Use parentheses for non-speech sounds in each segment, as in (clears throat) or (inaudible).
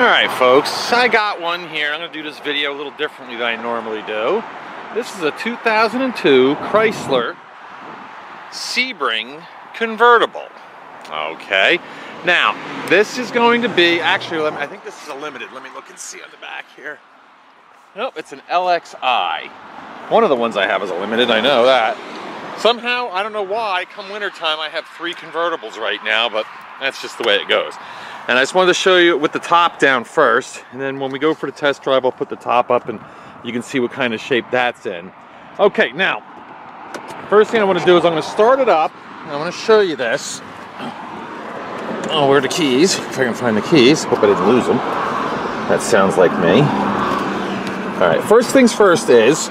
Alright folks, I got one here. I'm going to do this video a little differently than I normally do. This is a 2002 Chrysler Sebring convertible. Okay, now this is going to be, actually I think this is a limited. Let me look and see on the back here. Nope, it's an LXI. One of the ones I have is a limited, I know that. Somehow, I don't know why, come wintertime I have three convertibles right now, but that's just the way it goes. And I just wanted to show you with the top down first, and then when we go for the test drive, I'll put the top up and you can see what kind of shape that's in. Okay, now, first thing I want to do is I'm going to start it up, and I'm going to show you this. Oh, where are the keys? If I can find the keys. Hope I didn't lose them. That sounds like me. All right, first things first is,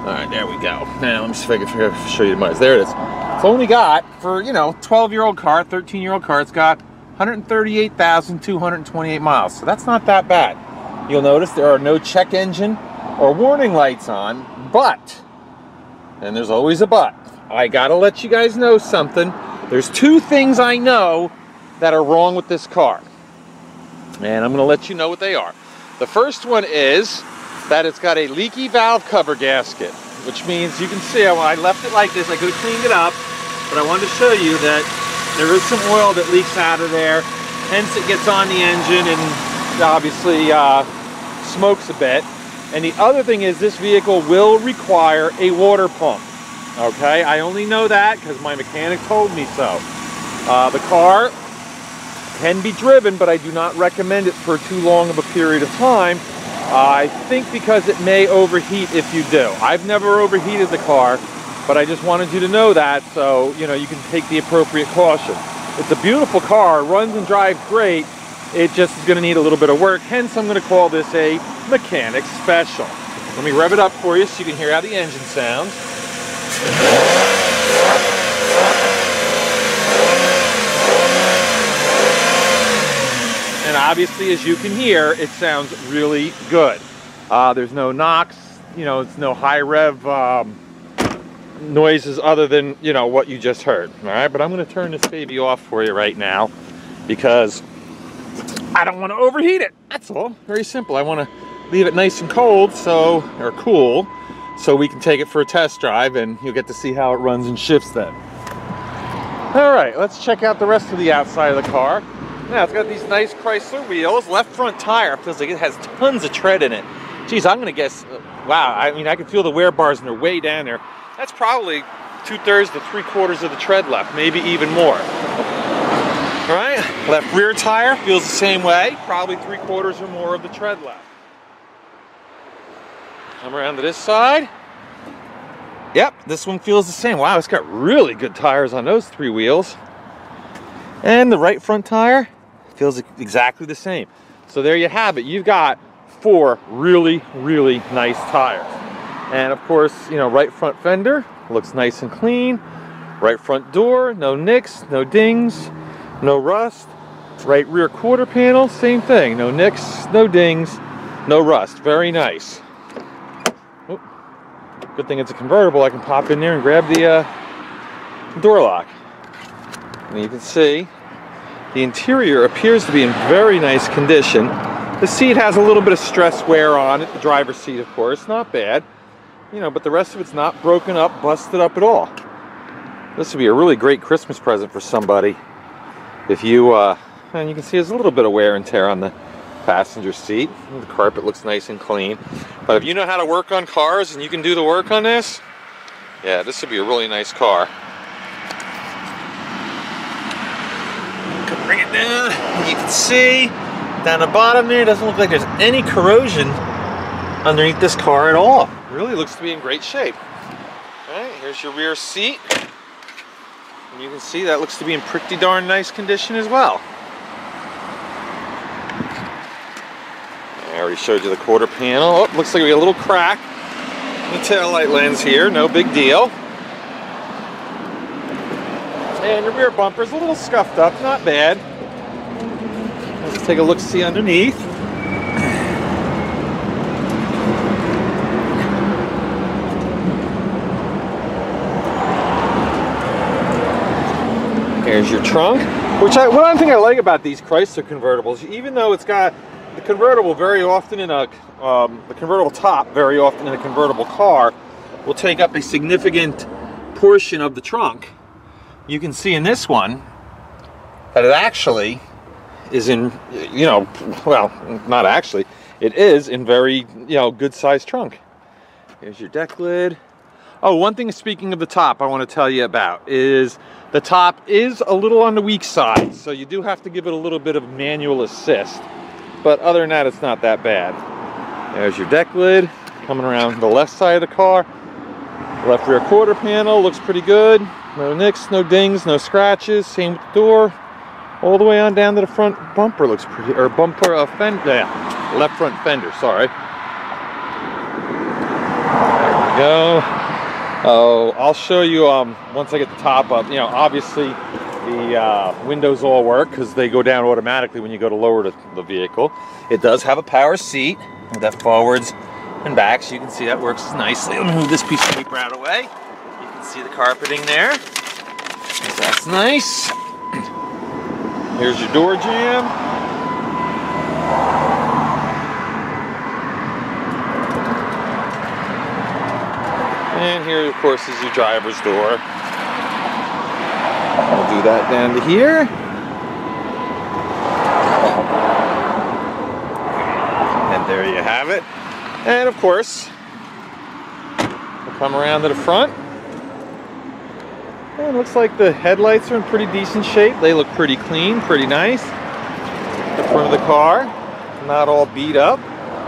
all right, there we go. Now, let me see if I can show you mine. There it is. It's only got, for, you know, 12-year-old car, 13-year-old car, it's got 138,228 miles. So that's not that bad. You'll notice there are no check engine or warning lights on, but, and there's always a but, I gotta let you guys know something. There's two things I know that are wrong with this car. And I'm gonna let you know what they are. The first one is that it's got a leaky valve cover gasket, which means you can see I left it like this, I could cleaned it up, but I wanted to show you that there is some oil that leaks out of there, hence it gets on the engine and obviously uh, smokes a bit. And the other thing is this vehicle will require a water pump. Okay, I only know that because my mechanic told me so. Uh, the car can be driven, but I do not recommend it for too long of a period of time. Uh, I think because it may overheat if you do. I've never overheated the car, but I just wanted you to know that so you know you can take the appropriate caution. It's a beautiful car, runs and drives great. It just is going to need a little bit of work. Hence, I'm going to call this a mechanic special. Let me rev it up for you so you can hear how the engine sounds. And obviously, as you can hear, it sounds really good. Uh, there's no knocks, you know, it's no high rev um, noises other than, you know, what you just heard. All right, but I'm going to turn this baby off for you right now because I don't want to overheat it. That's all. Very simple. I want to leave it nice and cold, so, or cool, so we can take it for a test drive and you'll get to see how it runs and shifts then. All right, let's check out the rest of the outside of the car. Now, it's got these nice Chrysler wheels. Left front tire feels like it has tons of tread in it. Geez, I'm going to guess, uh, wow, I mean, I can feel the wear bars and they're way down there. That's probably two-thirds to three-quarters of the tread left, maybe even more. All right, left rear tire feels the same way, probably three-quarters or more of the tread left. Come around to this side. Yep, this one feels the same. Wow, it's got really good tires on those three wheels. And the right front tire feels exactly the same. So there you have it. You've got four really, really nice tires. And of course, you know, right front fender looks nice and clean. Right front door, no nicks, no dings, no rust. Right rear quarter panel, same thing. No nicks, no dings, no rust. Very nice. Good thing it's a convertible. I can pop in there and grab the uh, door lock. And you can see the interior appears to be in very nice condition. The seat has a little bit of stress wear on it, the driver's seat of course, not bad. You know, but the rest of it's not broken up, busted up at all. This would be a really great Christmas present for somebody. If you, uh, and you can see there's a little bit of wear and tear on the passenger seat. The carpet looks nice and clean. But if you know how to work on cars and you can do the work on this, yeah, this would be a really nice car. bring it down. You can see down the bottom there, doesn't look like there's any corrosion underneath this car at all. Really looks to be in great shape. All right, here's your rear seat. And you can see that looks to be in pretty darn nice condition as well. I already showed you the quarter panel. Oh, looks like we got a little crack in the tail light lens here, no big deal. And your rear bumper's a little scuffed up, not bad. Let's take a look see underneath. Here's your trunk. Which I, one thing I like about these Chrysler convertibles, even though it's got the convertible very often in a, um, the convertible top very often in a convertible car will take up a significant portion of the trunk. You can see in this one that it actually is in, you know, well, not actually, it is in very, you know, good sized trunk. Here's your deck lid. Oh, one thing speaking of the top I want to tell you about is the top is a little on the weak side, so you do have to give it a little bit of manual assist. But other than that, it's not that bad. There's your deck lid coming around the left side of the car. Left rear quarter panel looks pretty good. No nicks, no dings, no scratches. Same with the door. All the way on down to the front bumper looks pretty, or bumper uh, fender, yeah, left front fender, sorry. There we go. Oh, I'll show you um, once I get the top up. You know, obviously the uh, windows all work because they go down automatically when you go to lower the, the vehicle. It does have a power seat that forwards and backs. you can see that works nicely. Let me move this piece of paper out of the way. You can see the carpeting there. That's nice. (clears throat) Here's your door jamb. And here, of course, is your driver's door. I'll do that down to here. And there you have it. And of course, we'll come around to the front. And looks like the headlights are in pretty decent shape. They look pretty clean, pretty nice. The front of the car, not all beat up.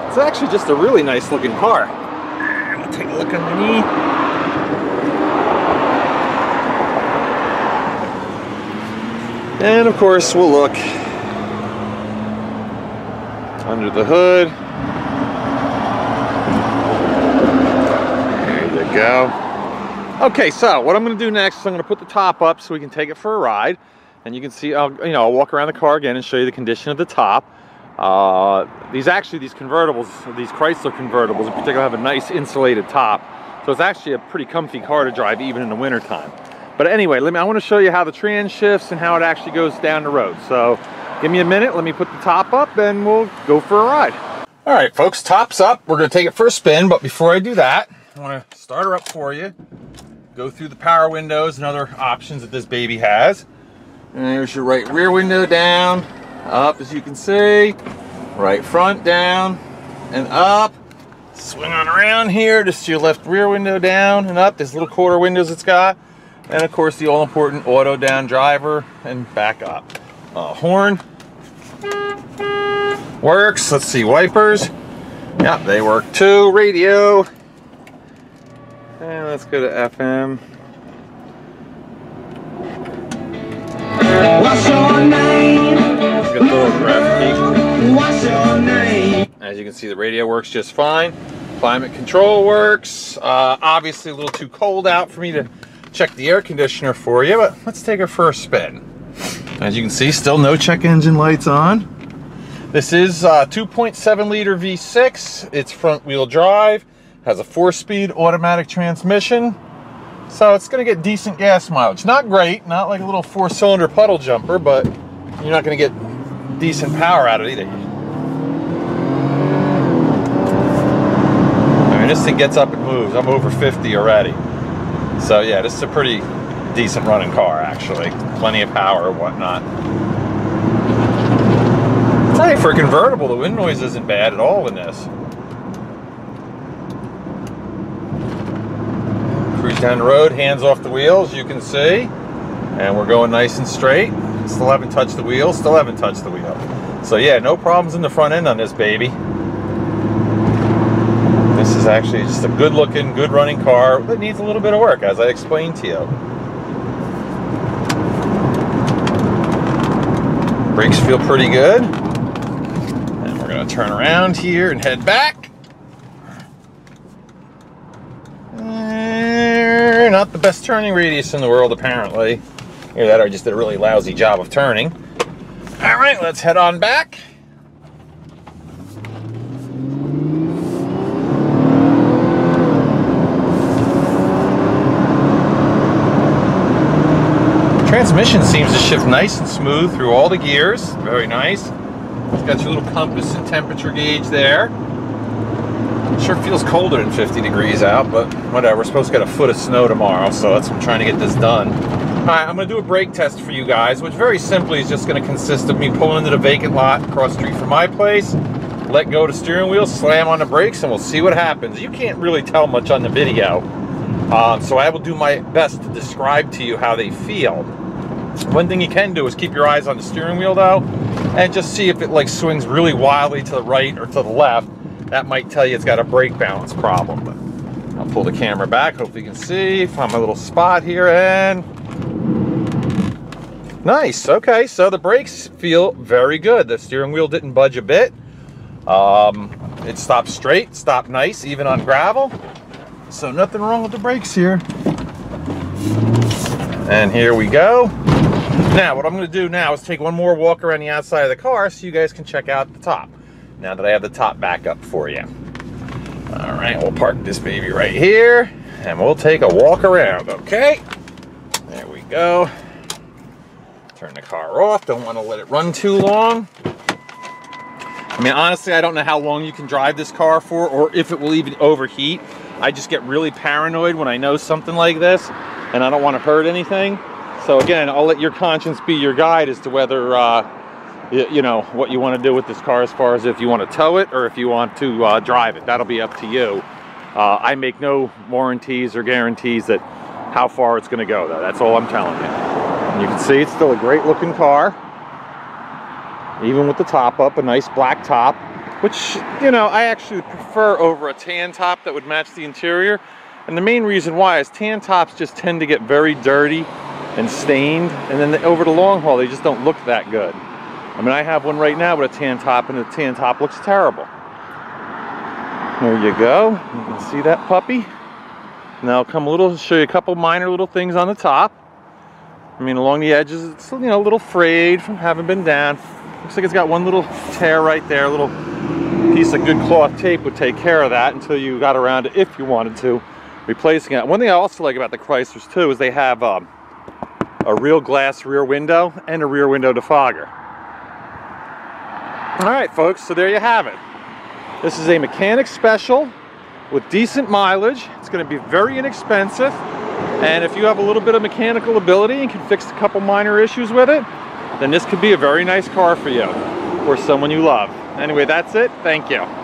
It's actually just a really nice looking car. We'll take a look underneath. And of course, we'll look under the hood. There you go. Okay, so what I'm going to do next is I'm going to put the top up so we can take it for a ride. And you can see, I'll, you know, I'll walk around the car again and show you the condition of the top. Uh, these actually, these convertibles, these Chrysler convertibles in particular have a nice insulated top. So it's actually a pretty comfy car to drive even in the wintertime. But anyway, let me, I want to show you how the trans shifts and how it actually goes down the road. So give me a minute, let me put the top up and we'll go for a ride. All right, folks, top's up. We're gonna take it for a spin, but before I do that, I wanna start her up for you, go through the power windows and other options that this baby has. And there's your right rear window down, up as you can see, right front down and up. Swing on around here, just your left rear window down and up. There's little quarter windows it's got. And of course the all-important auto down driver and back up. Uh, horn works. Let's see, wipers. Yep, they work too. Radio. And let's go to FM. What's your name? Let's get a little graphic. What's your name? As you can see, the radio works just fine. Climate control works. Uh, obviously a little too cold out for me to check the air conditioner for you, but let's take her for a spin. As you can see, still no check engine lights on. This is uh, a 2.7 liter V6. It's front wheel drive, has a four speed automatic transmission. So it's gonna get decent gas mileage. Not great, not like a little four cylinder puddle jumper, but you're not gonna get decent power out of it either. I mean, this thing gets up and moves. I'm over 50 already. So yeah, this is a pretty decent running car actually. Plenty of power whatnot. Tell you, for a convertible, the wind noise isn't bad at all in this. Cruise down the road, hands off the wheels, you can see. And we're going nice and straight. Still haven't touched the wheel, still haven't touched the wheel. So yeah, no problems in the front end on this baby. Is actually just a good looking, good running car that needs a little bit of work, as I explained to you. Brakes feel pretty good. And we're gonna turn around here and head back. Eh, not the best turning radius in the world, apparently. Either that I just did a really lousy job of turning. All right, let's head on back. Transmission seems to shift nice and smooth through all the gears. Very nice. It's got your little compass and temperature gauge there. Sure feels colder than 50 degrees out, but whatever. We're supposed to get a foot of snow tomorrow, so that's I'm trying to get this done. All right, I'm gonna do a brake test for you guys, which very simply is just gonna consist of me pulling into the vacant lot across the street from my place, let go of the steering wheel, slam on the brakes, and we'll see what happens. You can't really tell much on the video, um, so I will do my best to describe to you how they feel. One thing you can do is keep your eyes on the steering wheel though, and just see if it like swings really wildly to the right or to the left. That might tell you it's got a brake balance problem. But I'll pull the camera back, hopefully you can see, find my little spot here, and nice. Okay, so the brakes feel very good. The steering wheel didn't budge a bit. Um, it stopped straight, stopped nice, even on gravel. So nothing wrong with the brakes here. And here we go. Now, what I'm gonna do now is take one more walk around the outside of the car so you guys can check out the top. Now that I have the top back up for you. All right, we'll park this baby right here and we'll take a walk around, okay? There we go. Turn the car off, don't wanna let it run too long. I mean, honestly, I don't know how long you can drive this car for or if it will even overheat. I just get really paranoid when I know something like this and I don't want to hurt anything. So again, I'll let your conscience be your guide as to whether, uh, you, you, know, what you want to do with this car as far as if you want to tow it or if you want to uh, drive it. That'll be up to you. Uh, I make no warranties or guarantees that how far it's going to go though. That's all I'm telling you. And you can see it's still a great looking car even with the top up, a nice black top, which, you know, I actually prefer over a tan top that would match the interior. And the main reason why is tan tops just tend to get very dirty and stained, and then over the long haul, they just don't look that good. I mean, I have one right now with a tan top, and the tan top looks terrible. There you go. You can see that puppy. Now I'll come a little, show you a couple minor little things on the top. I mean, along the edges, it's, you know, a little frayed from having been down. Looks like it's got one little tear right there. A little piece of good cloth tape would take care of that until you got around to, if you wanted to, replacing it. One thing I also like about the Chryslers too is they have um, a real glass rear window and a rear window defogger. All right, folks, so there you have it. This is a mechanic special with decent mileage. It's gonna be very inexpensive. And if you have a little bit of mechanical ability and can fix a couple minor issues with it, then this could be a very nice car for you or someone you love. Anyway, that's it. Thank you.